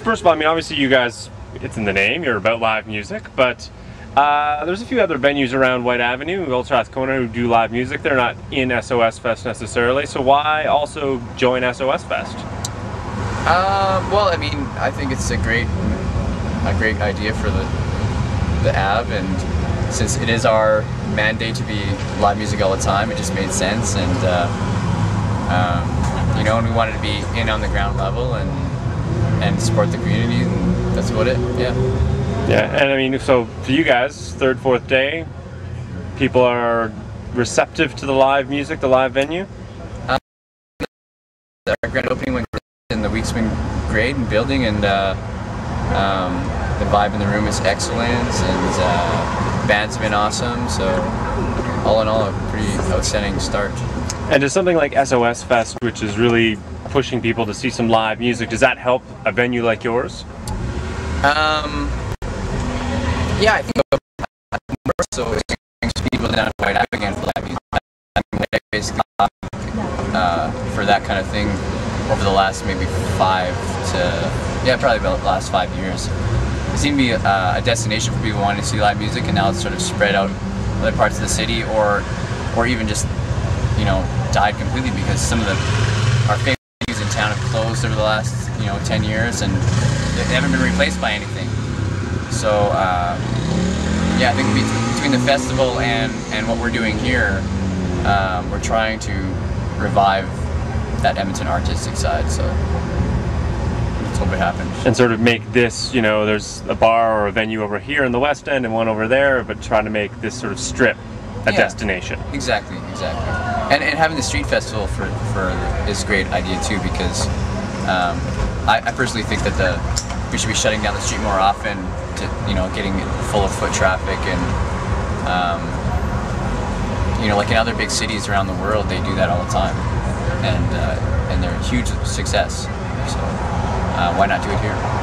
first of all, I mean, obviously you guys, it's in the name, you're about live music, but uh, there's a few other venues around Whyte Avenue, Old Strathcona, who do live music. They're not in SOS Fest necessarily, so why also join SOS Fest? Uh, well, I mean, I think it's a great, a great idea for the the Av, and since it is our mandate to be live music all the time, it just made sense, and uh, um, you know, and we wanted to be in on the ground level and and support the community, and that's about it. Yeah. Yeah, and I mean, so for you guys, third, fourth day, people are receptive to the live music, the live venue. Our grand opening went and the week's been great and building, and uh, um, the vibe in the room is excellent, and uh, band's been awesome. So all in all, a pretty outstanding start. And does something like SOS Fest, which is really pushing people to see some live music, does that help a venue like yours? Um, yeah, I think so people to Whyte again for live music. Basically uh, for that kind of thing over the last maybe five to yeah probably about the last five years. It seemed to be uh, a destination for people wanting to see live music, and now it's sort of spread out other parts of the city, or or even just you know died completely because some of the our favorite venues in town have closed over the last you know 10 years, and they haven't been replaced by anything. So uh, yeah, I think between the festival and and what we're doing here, um, we're trying to revive that Edmonton artistic side. So let's hope it happens. And sort of make this, you know, there's a bar or a venue over here in the West End and one over there, but trying to make this sort of strip a Yeah. destination. Exactly, exactly. And, and having the street festival for, for is a great idea too because um, I, I personally think that the we should be shutting down the street more often to you know getting it full of foot traffic and um, you know like in other big cities around the world they do that all the time and uh, and they're a huge success. So uh, why not do it here?